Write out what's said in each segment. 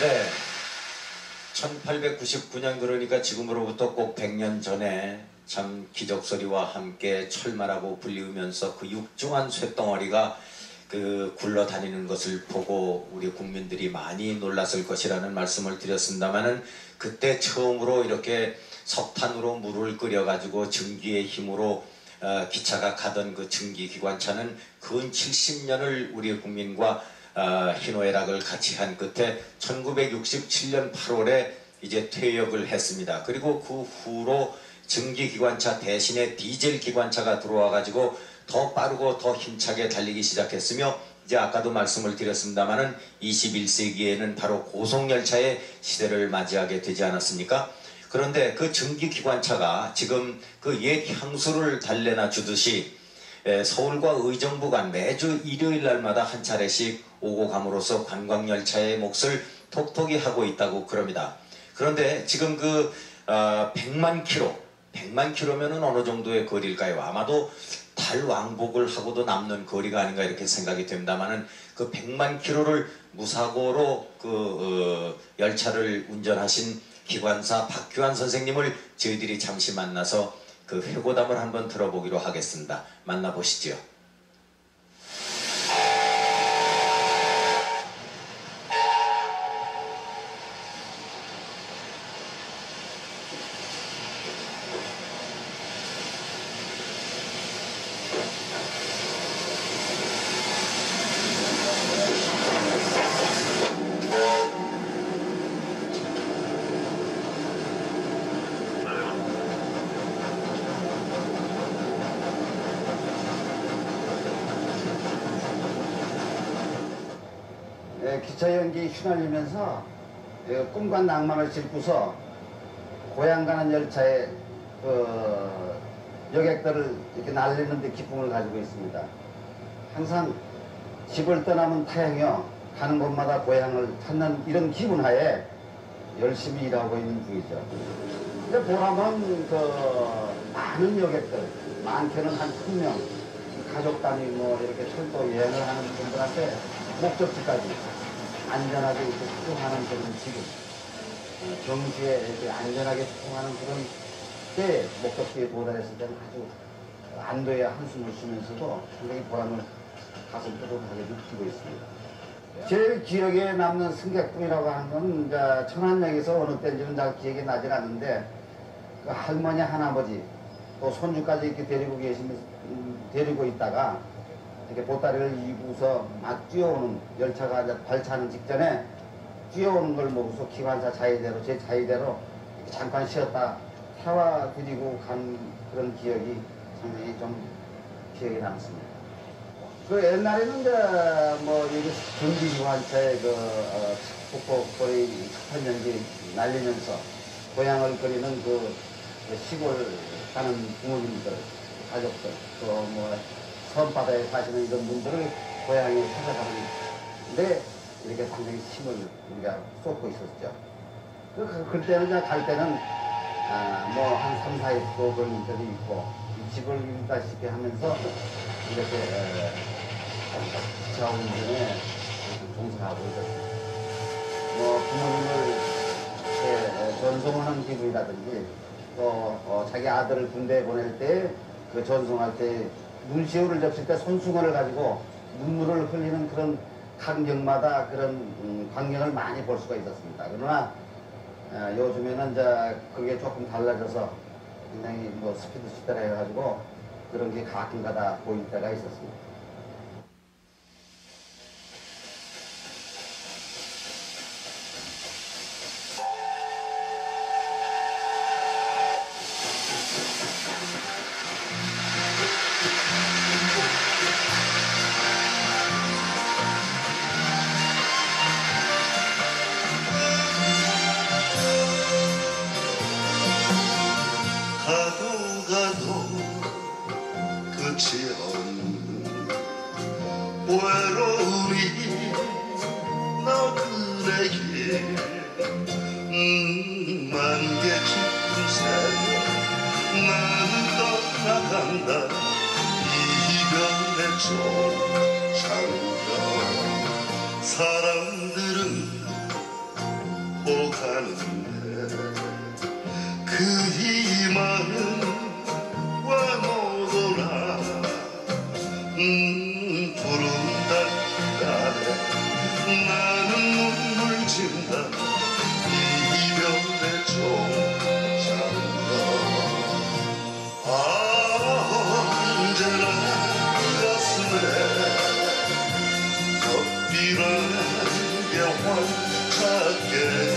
네. 1899년 그러니까 지금으로부터 꼭 100년 전에 참 기적소리와 함께 철마라고 불리우면서 그 육중한 쇳덩어리가 그 굴러다니는 것을 보고 우리 국민들이 많이 놀랐을 것이라는 말씀을 드렸습니다마는 그때 처음으로 이렇게 석탄으로 물을 끓여가지고 증기의 힘으로 어, 기차가 가던 그 증기 기관차는 근 70년을 우리 국민과 어, 희노애락을 같이 한 끝에 1967년 8월에 이제 퇴역을 했습니다. 그리고 그 후로 증기기관차 대신에 디젤 기관차가 들어와 가지고 더 빠르고 더 힘차게 달리기 시작했으며 이제 아까도 말씀을 드렸습니다마는 21세기에는 바로 고속열차의 시대를 맞이하게 되지 않았습니까? 그런데 그 증기기관차가 지금 그 옛 향수를 달래나 주듯이 에, 서울과 의정부 간 매주 일요일 날마다 한 차례씩 오고 감으로써 관광열차의 몫을 톡톡히 하고 있다고 그럽니다. 그런데 지금 그 어, 100만 킬로, 100만 킬로면은 어느 정도의 거리일까요? 아마도 달 왕복을 하고도 남는 거리가 아닌가 이렇게 생각이 됩니다만은 그 100만 킬로를 무사고로 그 어, 열차를 운전하신 기관사 박규환 선생님을 저희들이 잠시 만나서 그 회고담을 한번 들어보기로 하겠습니다. 만나보시죠. 예, 기차 연기 휘날리면서 예, 꿈과 낭만을 싣고서 고향 가는 열차에 그 여객들을 이렇게 날리는 데 기쁨을 가지고 있습니다. 항상 집을 떠나면 타향이요 가는 곳마다 고향을 찾는 이런 기분 하에 열심히 일하고 있는 중이죠. 근데 보람은 그 많은 여객들, 많게는 한 1000명, 가족 단위 뭐 이렇게 철도 여행을 하는 분들한테 목적지까지 안전하게 수송하는 그런 지금 어, 정시에 이렇게 안전하게 수송하는 그런 때 목적지에 도달했을 때는 아주 안도의 한숨을 쉬면서도 상당히 보람을 가슴 뾰족하게 느끼고 있습니다. 제일 기억에 남는 승객분이라고 하는 건 이제 천안역에서 어느 때인지는 잘 기억이 나질 않는데 그 할머니 할아버지 또 손주까지 이렇게 데리고 계시면서 음, 데리고 있다가 이렇게 보따리를 이고서 막 뛰어오는 열차가 발차는 직전에 뛰어오는 걸 보고서 기관사 자의대로 제 자의대로 잠깐 쉬었다 태워 드리고 간 그런 기억이 상당히 좀 기억에 남습니다. 그 옛날에는 이제 뭐 여기 전기기관차에 그 어, 폭폭거리 석탄 연기 날리면서 고향을 그리는 그, 그 시골 가는 부모님들, 가족들, 또뭐 섬바다에 사시는 이런 분들을 고향에 찾아가는데 이렇게 상당히 힘을 우리가 쏟고 있었죠. 그, 그- 그때는 이제 갈 때는 아, 뭐한 3, 4일 그런 때도 있고 이 집을 일다시피 하면서 이렇게 에, 운전에 종사하고 있었습니다. 뭐 부모님을 전송하는 기분이라든지 또 어, 자기 아들을 군대에 보낼 때 그 전송할 때 눈시울을 접실 때 손수건을 가지고 눈물을 흘리는 그런 광경마다 그런 음, 광경을 많이 볼 수가 있었습니다. 그러나 어, 요즘에는 이제 그게 조금 달라져서 굉장히 뭐 스피드 시대라 해가지고 그런 게 가끔가다 보일 때가 있었습니다. 가도 끝이 없는 외로움이 너 그대게 만개 깊은 새로 나는 떠나간다. 이별의 초창가 사람들은 오가는데 그 희망은 good.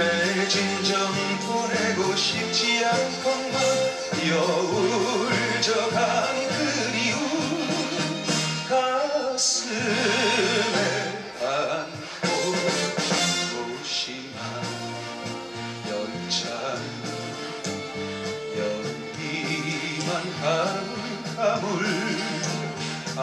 내 진정 보내고 싶지 않건 여울저간 그리움 가슴에 안고 오심한 열차 연기만 가물가물 아